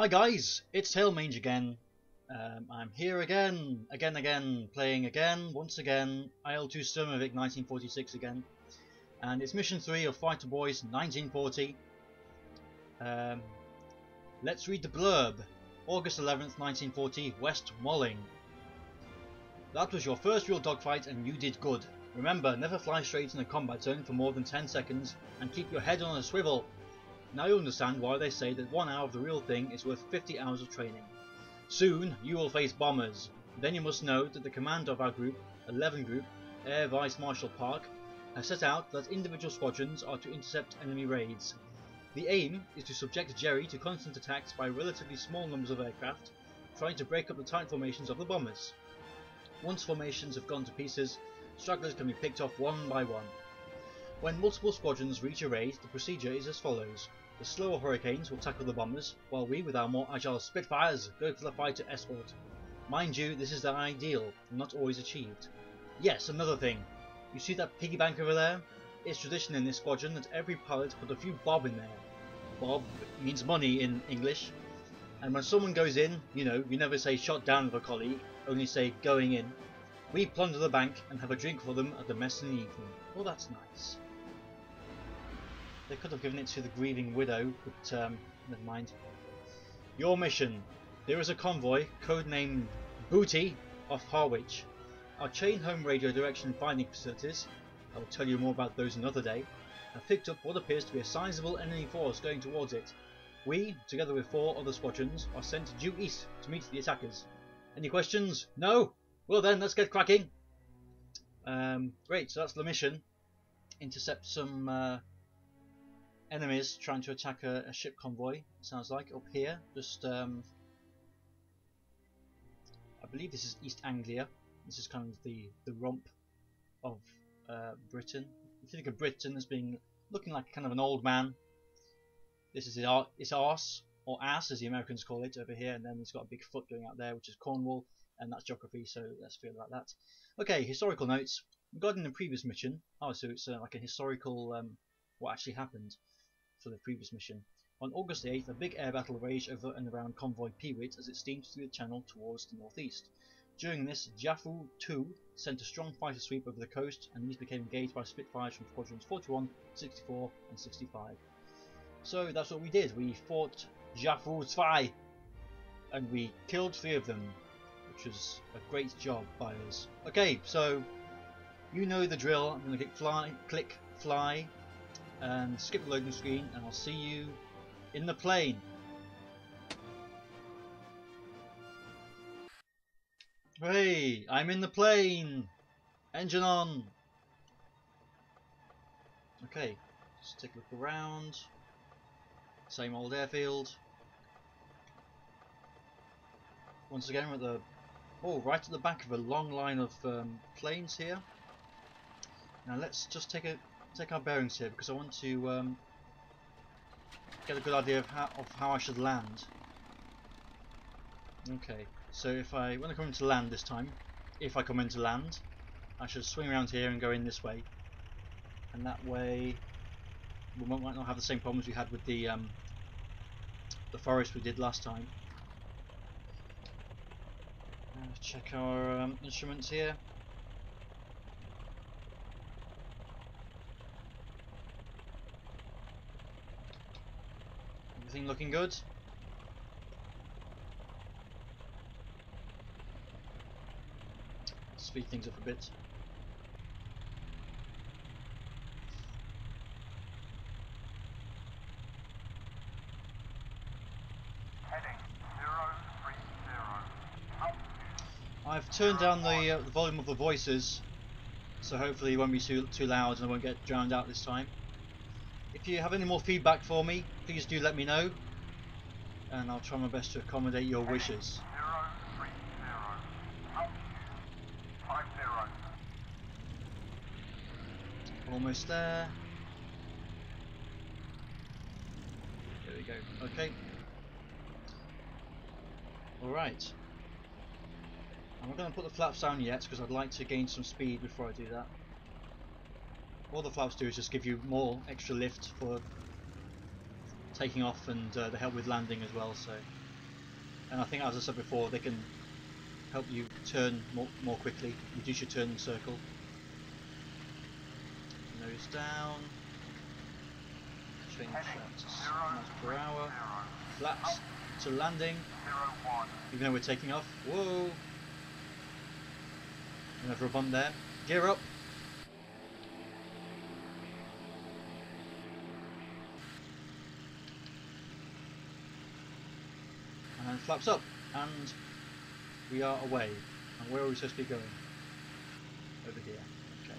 Hi guys, it's Tailmange again. Um, I'm here again, again, again, playing again, once again, IL-2 Sturmovik 1946 again. And it's mission 3 of Fighter Boys 1940. Um, let's read the blurb. August 11th, 1940, West Malling. That was your first real dogfight and you did good. Remember, never fly straight in a combat zone for more than 10 seconds and keep your head on a swivel. Now you understand why they say that one hour of the real thing is worth 50 hours of training. Soon you will face bombers. Then you must know that the commander of our group, 11 Group, Air Vice Marshal Park, has set out that individual squadrons are to intercept enemy raids. The aim is to subject Jerry to constant attacks by relatively small numbers of aircraft, trying to break up the tight formations of the bombers. Once formations have gone to pieces, stragglers can be picked off one by one. When multiple squadrons reach a raid, the procedure is as follows. The slower Hurricanes will tackle the bombers, while we with our more agile Spitfires go for the fighter escort. Mind you, this is the ideal, not always achieved. Yes, another thing. You see that piggy bank over there? It's tradition in this squadron that every pilot put a few bob in there. Bob means money in English. And when someone goes in, you know, you never say shot down with a colleague, only say going in. We plunder the bank and have a drink for them at the mess in the evening. Well, that's nice. They could have given it to the grieving widow, but um, never mind. Your mission. There is a convoy, codenamed Booty, off Harwich. Our chain home radio direction finding facilities, I will tell you more about those another day, have picked up what appears to be a sizable enemy force going towards it. We, together with four other squadrons, are sent due east to meet the attackers. Any questions? No? Well then, let's get cracking. Um, great, so that's the mission. Intercept some uh, enemies trying to attack a, a, ship convoy, sounds like, up here. Just, um, I believe this is East Anglia. This is kind of the, the rump of uh, Britain. If you think of Britain as being looking like kind of an old man, this is its arse, or ass as the Americans call it over here, and then it's got a big foot going out there, which is Cornwall, and that's geography, so let's feel about that. Okay, historical notes. Regarding the previous mission, oh, so it's uh, like a historical, um, what actually happened for the previous mission. On August 8th, a big air battle raged over and around convoy Peewit as it steamed through the channel towards the northeast. During this, Jaffo II sent a strong fighter sweep over the coast, and these became engaged by Spitfires from squadrons 41, 64, and 65. So that's what we did. We fought Jaffo II, and we killed three of them, which was a great job by us. Okay, so you know the drill. I'm going to click fly, click fly, and skip the loading screen and I'll see you in the plane. Hey, I'm in the plane! Engine on! Okay, just take a look around. Same old airfield. Once again we're at the... Oh, right at the back of a long line of um, planes here. Now let's just take a take our bearings here because I want to um, get a good idea of how, of how I should land. Okay, so if I, when I come into land this time, if I come into land, I should swing around here and go in this way. And that way, we might not have the same problems we had with the um, the forest we did last time. Check our um, instruments here. Everything looking good? Speed things up a bit. I've turned down the, uh, the volume of the voices, so hopefully it won't be too, too loud and I won't get drowned out this time. If you have any more feedback for me, please do let me know, and I'll try my best to accommodate your wishes. Almost there. There we go. Okay. Alright. I'm not going to put the flaps down yet because I'd like to gain some speed before I do that. All the flaps do is just give you more extra lift for taking off and uh, the help with landing as well. So and I think as I said before, they can help you turn more, more quickly, reduce your turning circle. Nose down, change that to miles per hour, flaps to landing, even though we're taking off. Whoa! Another bump there. Gear up! Flaps up, and we are away. And where are we supposed to be going? Over here. Okay.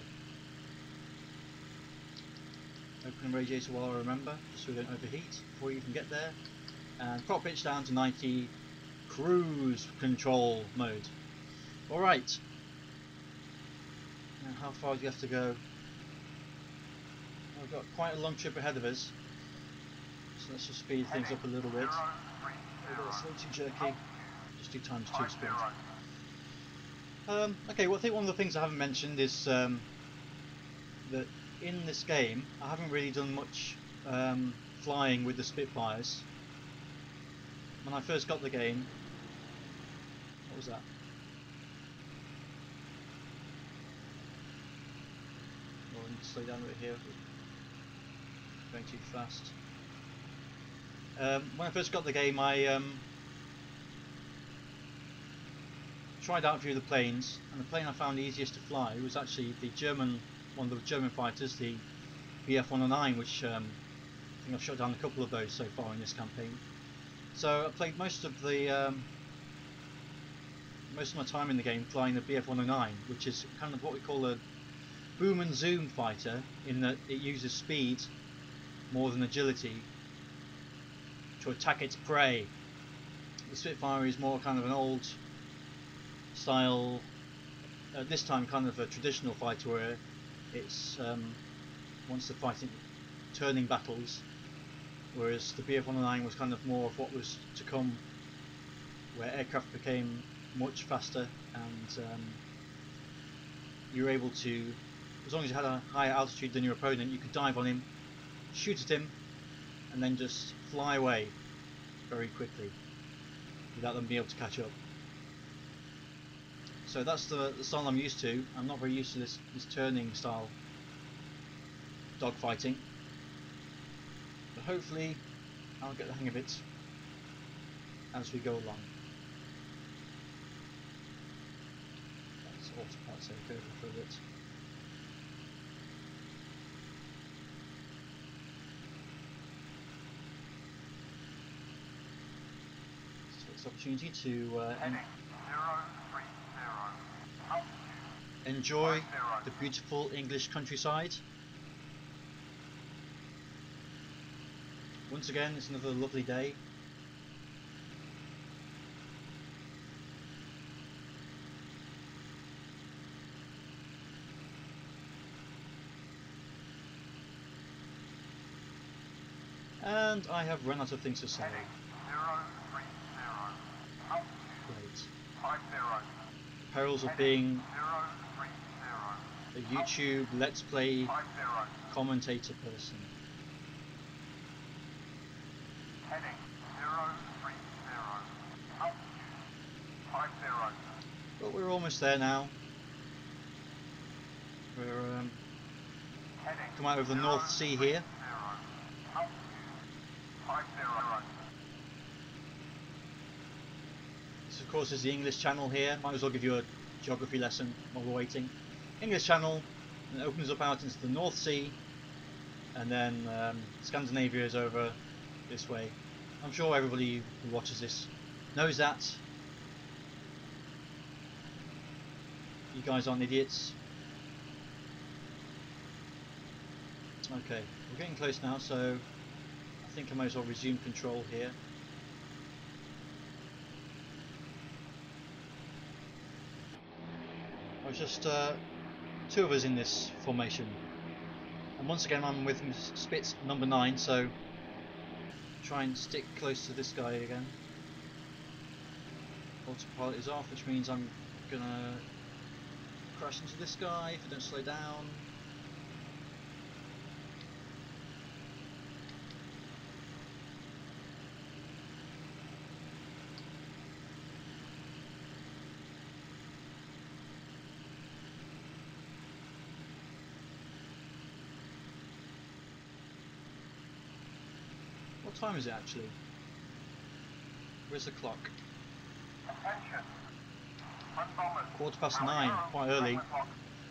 Open the radiator while I remember, just so we don't overheat before we even get there. And prop pitch down to 90 cruise control mode. Alright. Now how far do you have to go? We've got quite a long trip ahead of us. So let's just speed things up a little bit. A little too jerky. Just do times two speed. Um, okay, well I think one of the things I haven't mentioned is um, that in this game I haven't really done much um, flying with the Spitfires. When I first got the game, what was that? Oh, I need to slow down a bit here. Going too fast. Um, when I first got the game, I um, tried out a few of the planes, and the plane I found easiest to fly was actually the German, one of the German fighters, the Bf-109, which um, I think I've shot down a couple of those so far in this campaign. So I played most of the um, most of my time in the game flying the Bf-109, which is kind of what we call a boom and zoom fighter, in that it uses speed more than agility to attack its prey. The Spitfire is more kind of an old style, at this time kind of a traditional fighter where it's um, wants to fight in turning battles, whereas the Bf-109 was kind of more of what was to come, where aircraft became much faster and um, you were able to, as long as you had a higher altitude than your opponent, you could dive on him, shoot at him, and then just fly away very quickly without them being able to catch up. So that's the, the style I'm used to. I'm not very used to this, this turning style dogfighting. But hopefully I'll get the hang of it as we go along. That's autopilot so go for a bit. It's opportunity to uh, en enjoy the beautiful English countryside. Once again, it's another lovely day. And I have run out of things to say. Great. The perils of being a YouTube Let's Play commentator person. But we're almost there now. We're um, come out of the North Sea here. This of course is the English channel here. Might as well give you a geography lesson while we're waiting. English channel and it opens up out into the North Sea and then um, Scandinavia is over this way. I'm sure everybody who watches this knows that. You guys aren't idiots. Okay, we're getting close now, so I think I might as well resume control here. Was just uh, two of us in this formation, and once again I'm with Spitz number nine, so try and stick close to this guy again. Autopilot is off, which means I'm gonna crash into this guy if I don't slow down. Time is it actually? Where's the clock? Attention. Quarter past nine, quite early.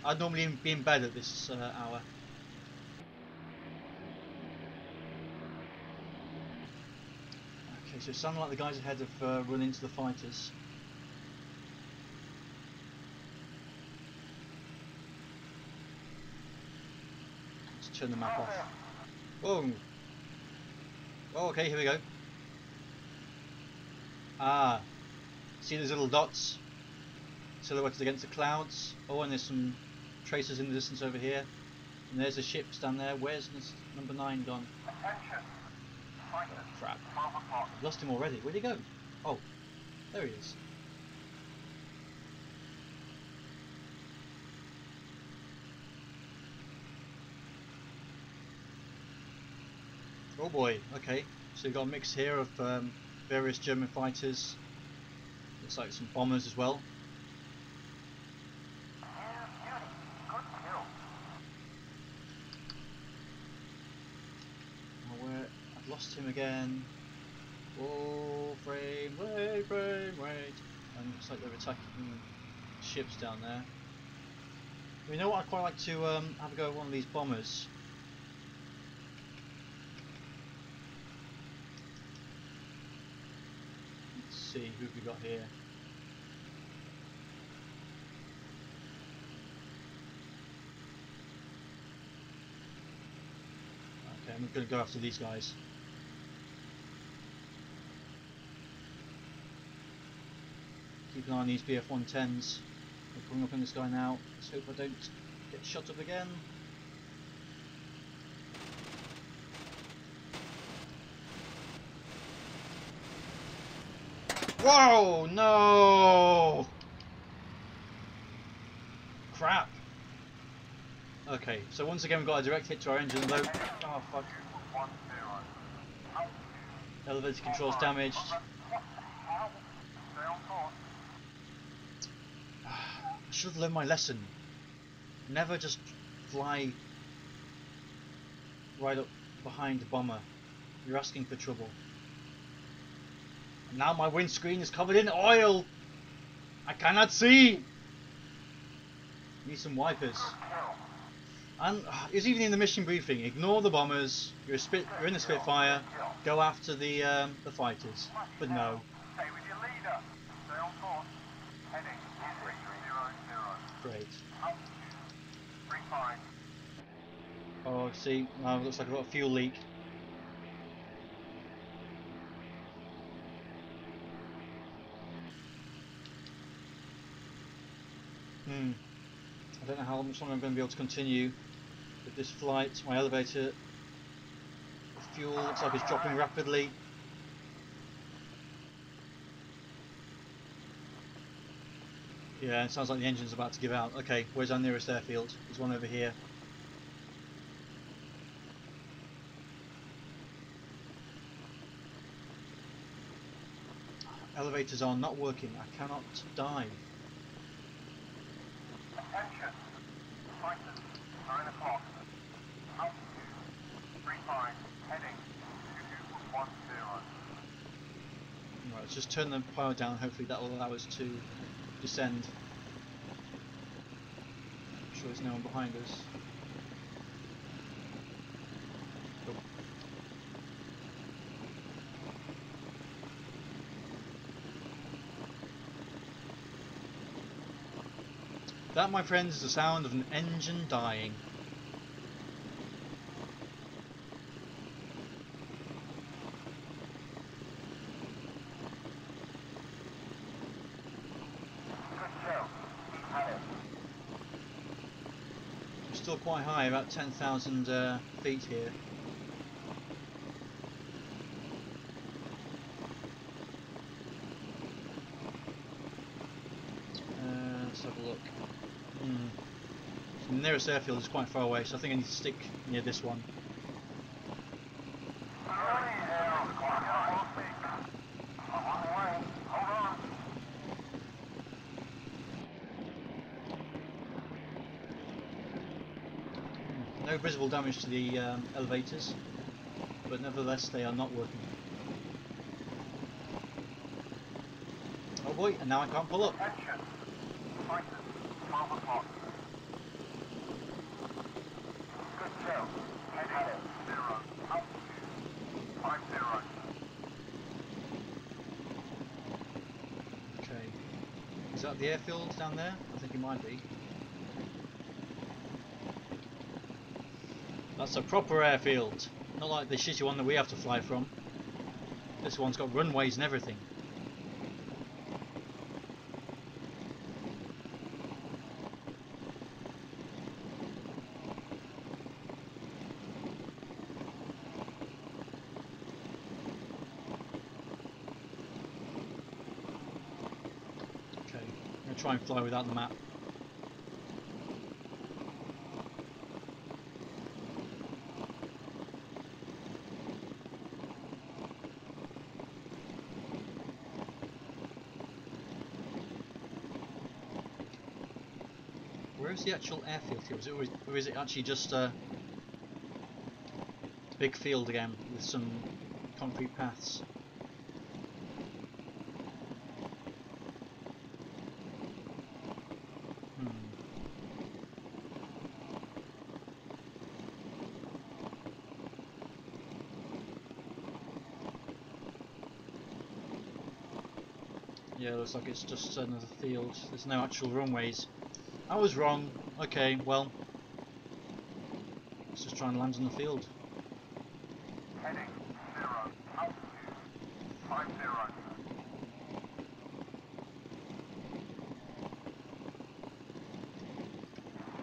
I'd normally be in bed at this uh, hour. Okay, so it sounded like the guys ahead have uh, run into the fighters. Let's turn the map off. Whoa! Oh, okay, here we go. Ah, see those little dots silhouetted against the clouds. Oh, and there's some traces in the distance over here. And there's the ships down there. Where's number nine gone? Attention. Fighters. Crap. 12 o'clock. I've lost him already. Where'd he go? Oh, there he is. Oh boy, okay. So you've got a mix here of um, various German fighters. Looks like some bombers as well. Oh, I've lost him again. Oh, frame, wait, frame, wait. And looks like they're attacking ships down there. You know what? I'd quite like to um, have a go at one of these bombers. Let's see who we got here. Okay, I'm going to go after these guys. Keep an eye on these BF-110s. They're coming up in the sky now. Let's hope I don't get shot up again. Whoa! No! Crap! Okay, so once again we've got a direct hit to our engine load. Oh fuck. Elevator controls damaged. I should have learned my lesson. Never just fly right up behind the bomber. You're asking for trouble. Now my windscreen is covered in oil. I cannot see. Need some wipers. And uh, it's even in the mission briefing. Ignore the bombers. You're spit. You're in the Spitfire. Go after the um, the fighters. But no. Stay with your leader. Stay on course. Heading 300. Great. Oh, see, now looks like I've got a fuel leak. Hmm. I don't know how much longer I'm going to be able to continue with this flight. My elevator the fuel looks like it's dropping rapidly. Yeah, it sounds like the engine's about to give out. Okay, where's our nearest airfield? There's one over here. Elevators are not working. I cannot dive. Attention. Fighters. 9 o'clock. Altitude. 35. Heading 2210. Right, let's just turn the power down. Hopefully that will allow us to descend. I'm sure there's no one behind us. That, my friends, is the sound of an engine dying. Good kill. Keep at it. We're still quite high, about 10,000 uh, feet here. Uh, let's have a look. Hmm. The nearest airfield is quite far away, so I think I need to stick near this one. Early there on the clock. I'm on peak. I'm on the way. Hold on. No visible damage to the um, elevators. but nevertheless they are not working. Oh boy, and now I can't pull up. Attention. Fighters, 12 o'clock. Good kill. Heading zero. Altitude. Five zero. Okay. Is that the airfield down there? I think it might be. That's a proper airfield. Not like the shitty one that we have to fly from. This one's got runways and everything. Okay, I'm gonna try and fly without the map. Is the actual airfield here? Is it, or is it actually just a big field again with some concrete paths? Hmm. Yeah, looks like it's just another field. There's no actual runways. I was wrong. Okay, well. Let's just try and land on the field. Heading zero. Altitude. Five zero.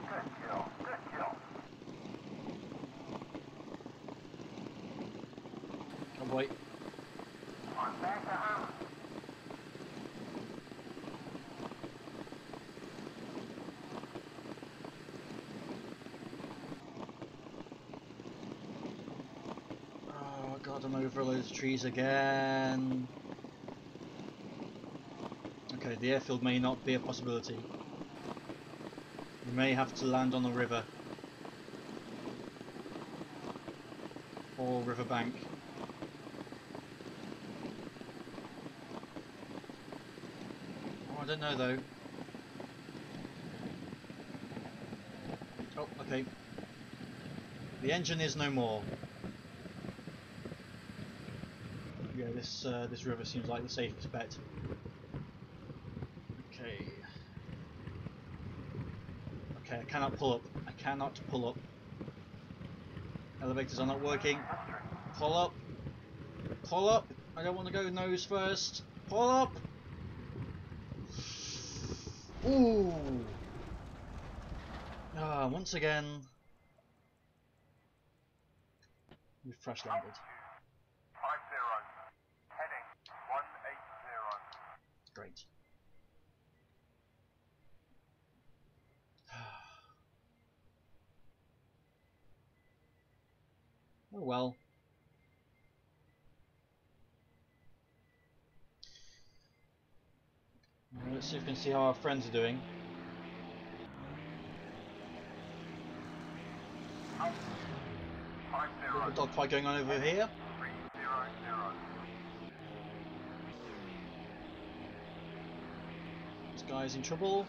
Good kill. Good kill. Oh wait. I'm back to home. Oh god, I'm over those trees again. Okay, the airfield may not be a possibility. We may have to land on the river. Or riverbank. Oh, I don't know though. Oh, okay. The engine is no more. This uh, this river seems like the safest bet. Okay. Okay, I cannot pull up. I cannot pull up. Elevators are not working. Pull up. Pull up. I don't want to go nose first. Pull up. Ooh. Ah, once again. We've crash landed. Five zero. Heading one eight zero. Great. Oh well. Uh, Let's see if we can see how our friends are doing. A dogfight going on over here. This guy's in trouble.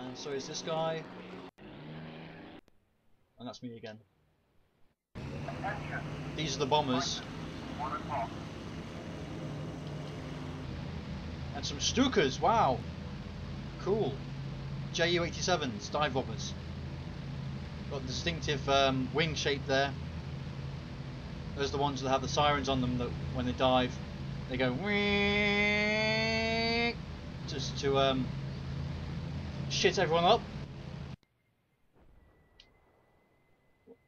And so is this guy. And that's me again. These are the bombers. One o'clock. And some Stukas, wow! Cool. Ju-87s, dive bombers. Got distinctive um, wing shape there. Those are the ones that have the sirens on them that when they dive, they go just to um, shit everyone up.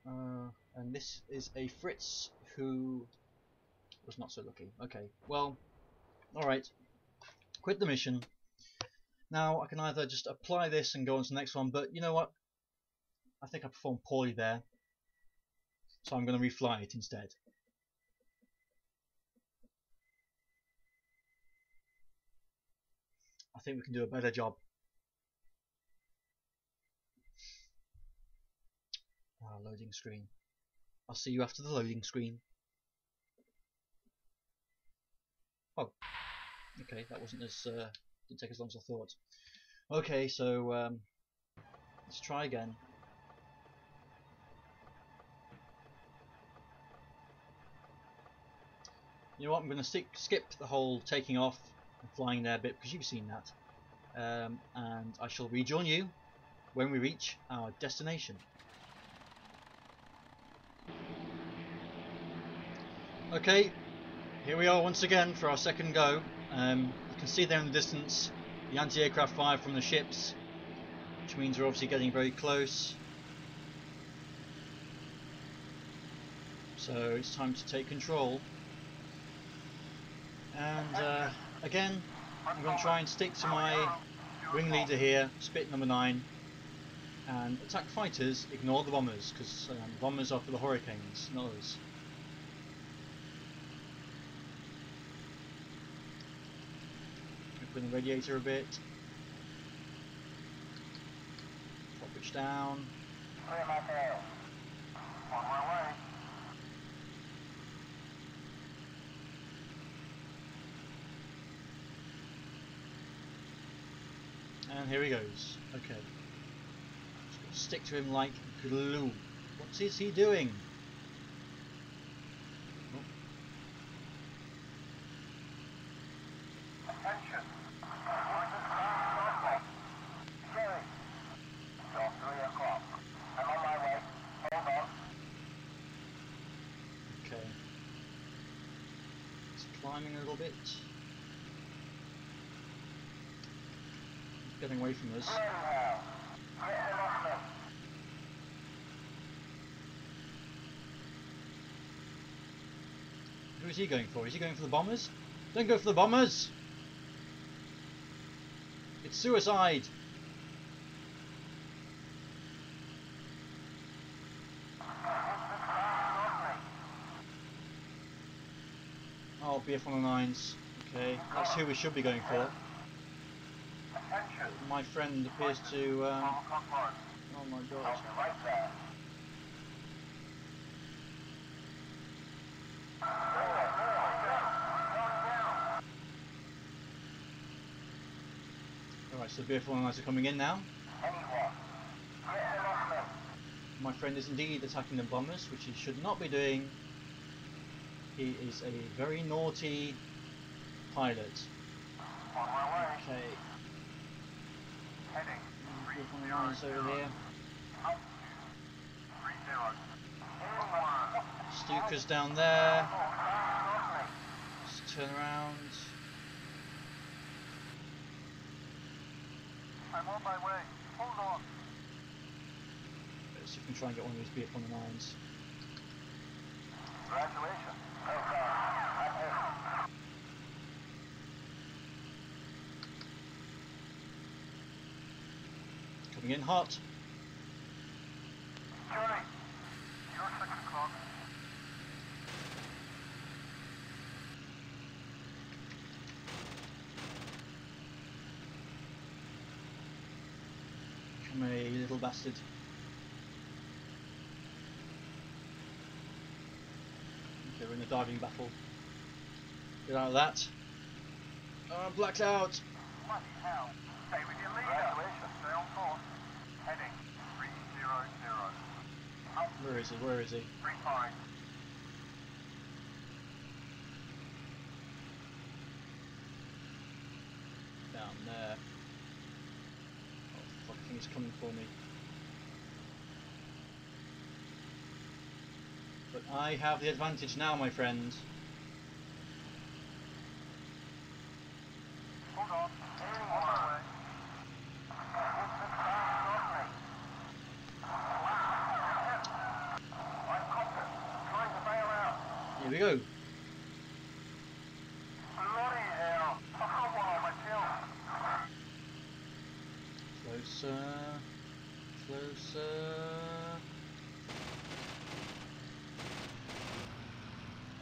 Uh, and this is a Fritz who was not so lucky. Okay, well, alright quit the mission. Now I can either just apply this and go on to the next one, but you know what? I think I performed poorly there, so I'm going to refly it instead. I think we can do a better job. Ah, loading screen. I'll see you after the loading screen. Oh. Okay, that wasn't as uh, didn't take as long as I thought. Okay, so um, let's try again. You know what? I'm going to skip the whole taking off and flying there bit because you've seen that, um, and I shall rejoin you when we reach our destination. Okay, here we are once again for our second go. Um, you can see there in the distance the anti-aircraft fire from the ships, which means we're obviously getting very close. So it's time to take control. And uh, again, I'm going to try and stick to my ringleader here, Spit number 9, and attack fighters, ignore the bombers, because um, bombers are for the Hurricanes, not us. Open the radiator a bit. It down. On my way. And here he goes. Okay. Stick to him like glue. What is he doing? Oh, Attention. Voices sound normal. Jerry. Till 3 o'clock. I'm on my way. Hold on. okay. He's climbing a little bit. Getting away from us. Who is he going for? Is he going for the bombers? Don't go for the bombers! It's suicide! Oh, BF-109s. Okay, that's who we should be going for. My friend appears to... Um, oh my god. Alright, so the BF-109s are coming in now. My friend is indeed attacking the bombers, which he should not be doing. He is a very naughty pilot. On my way. Okay, Heading. BF-109s over here. Three. Stuka's down there. Just turn around. I'm on my way. Hold on. Let's see if we can try and get one of these BF-109s. Congratulations. Okay. I'm here. Coming in hot. Come here, you little bastard. Okay, we're in a diving battle. Get out of that. Oh, I'm blacked out. Bloody hell. Stay with your leader. Congratulations. Stay on course. Heading. Three zero zero. Where is he? Where is he? Three five. Down there. Oh fuck, he's coming for me. But I have the advantage now, my friend. Hold on. On my way. I'm compass. Trying to bail out. Here we go. Bloody hell. I've got one on my tail. Closer. Closer.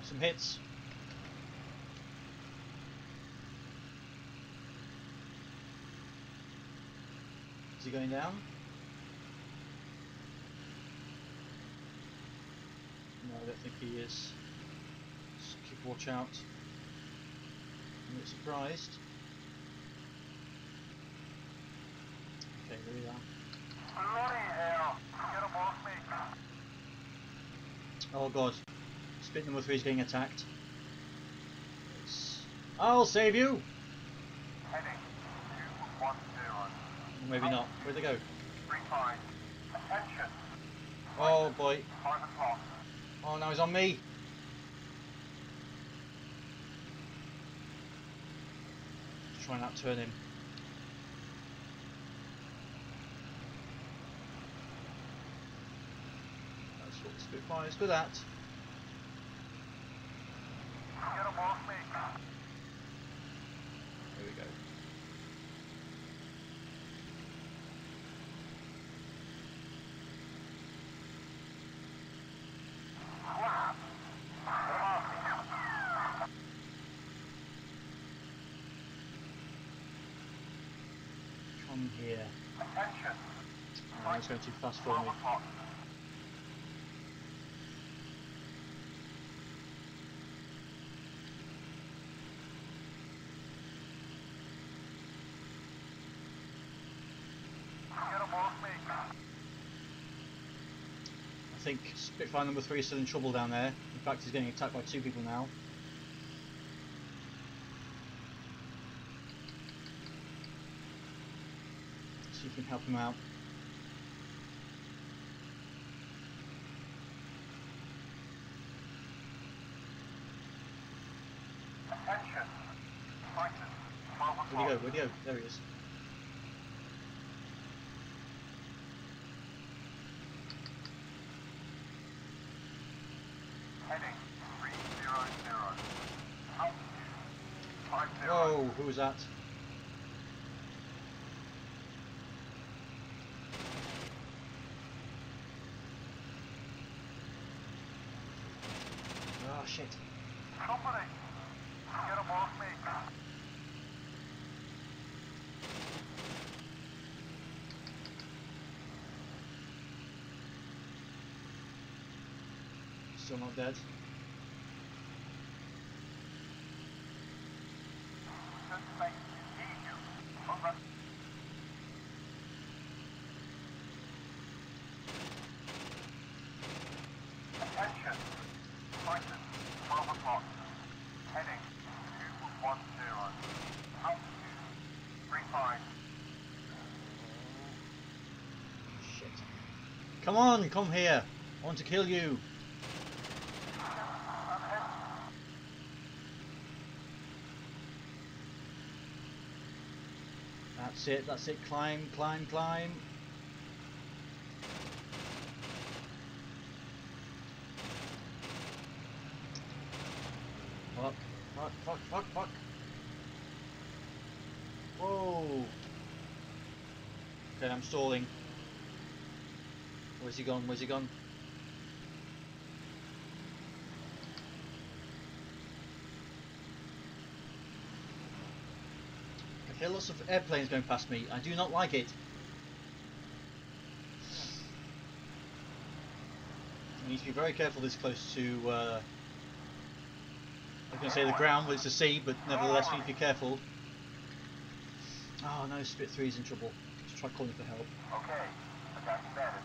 Some hits. Is he going down? No, I don't think he is. Just keep watch out. I'm a bit surprised. Okay, there we are. Bloody hell. Get him off me. Oh god. Spit number three is getting attacked. It's... I'll save you! Heading 210. Maybe not. Where'd they go? Three five. Attention. Oh boy. Five o'clock. Oh, now he's on me. Just try and outturn him. That's what Spitfire is good at. Get off me. There we go. Crap. Get him off me. Come here. Attention. Oh, that's going too fast for me. o'clock. Get him off me. I think Spitfire number three is still in trouble down there. In fact, he's getting attacked by two people now. See if we can help him out. Attention. Fighters. 12 o'clock. Where'd he go? Where'd he go? There he is. Heading 300. Altitude 50. Whoa, who was that? Oh shit. Company. Get him off me. Still not dead. Suspect EU. Over. Attention. Fighters. 12 o'clock. Heading 210. Altitude 35. Shit. Come on, come here. I want to kill you. I'm hit. That's it, that's it. Climb, climb, climb. Fuck, fuck, fuck, fuck, fuck. Whoa. Okay, I'm stalling. Where's he gone? Where's he gone? Hear lots of airplanes going past me. I do not like it. You need to be very careful this close to, uh, I was going to say the ground, but it's the sea, but nevertheless you need to be careful. Oh no, Spit 3 is in trouble. Let's try calling for help. Okay. Attack started.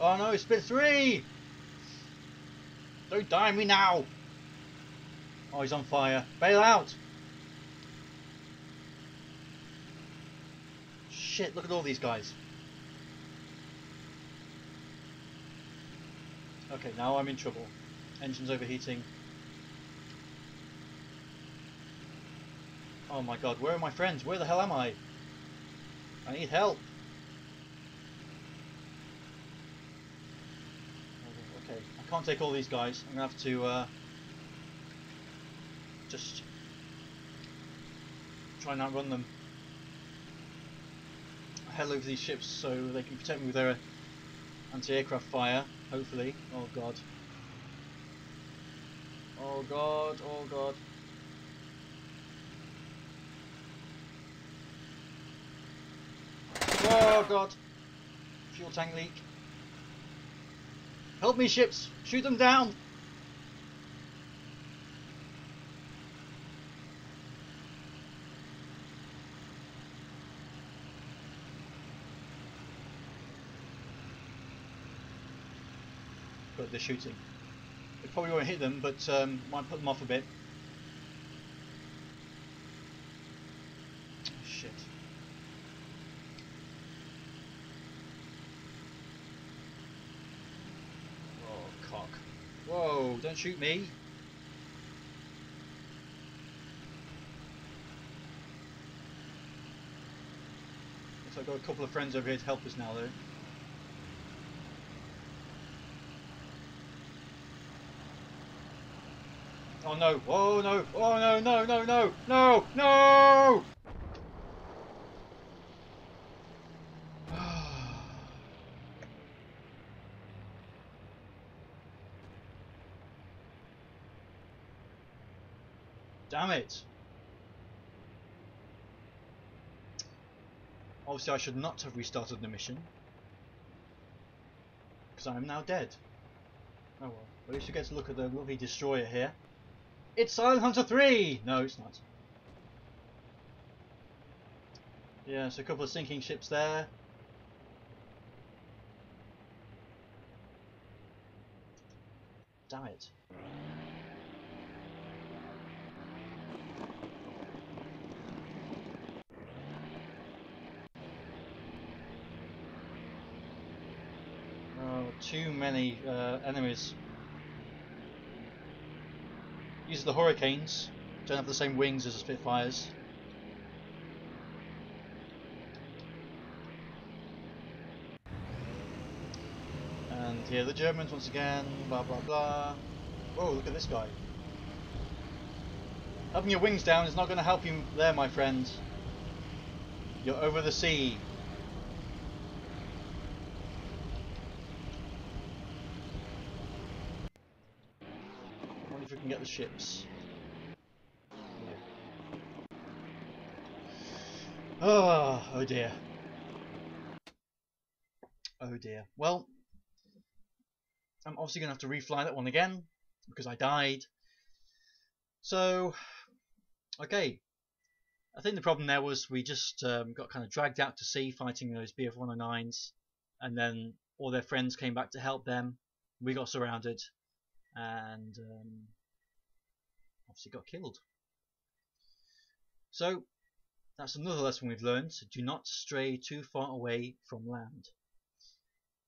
Oh no, Spit 3! Don't die on me now! Oh, he's on fire. Bail out! Shit, look at all these guys. Okay, now I'm in trouble. Engine's overheating. Oh my god, where are my friends? Where the hell am I? I need help. Okay, I can't take all these guys. I'm gonna have to uh, just try and outrun them. Hell over these ships so they can protect me with their anti-aircraft fire. Hopefully. Oh god. Oh god. Oh god. Oh god. Fuel tank leak. Help me, ships! Shoot them down! But they're shooting. It probably won't hit them, but um, might put them off a bit. Shit. Oh, cock. Whoa, don't shoot me. Looks like I've got a couple of friends over here to help us now, though. Oh no! Oh no! Oh no! No! No! No! No! No! Damn it! Obviously, I should not have restarted the mission because I am now dead. Oh well. At least you get to look at the lovely destroyer here. It's Silent Hunter 3! No, it's not. Yeah, so a couple of sinking ships there. Damn it. Oh, too many uh, enemies. These are the Hurricanes. Don't have the same wings as the Spitfires. And here the Germans once again, blah blah blah. Whoa, look at this guy. Having your wings down is not going to help you there, my friend. You're over the sea. Get the ships. Oh, oh dear. Oh dear. Well, I'm obviously going to have to refly that one again because I died. So, okay. I think the problem there was we just um, got kind of dragged out to sea fighting those BF 109s, and then all their friends came back to help them. We got surrounded, and um, obviously got killed. So, that's another lesson we've learned. Do not stray too far away from land.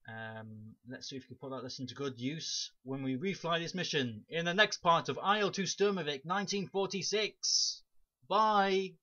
Um, let's see if we can put that lesson to good use when we refly this mission in the next part of IL-2 Sturmovik 1946. Bye!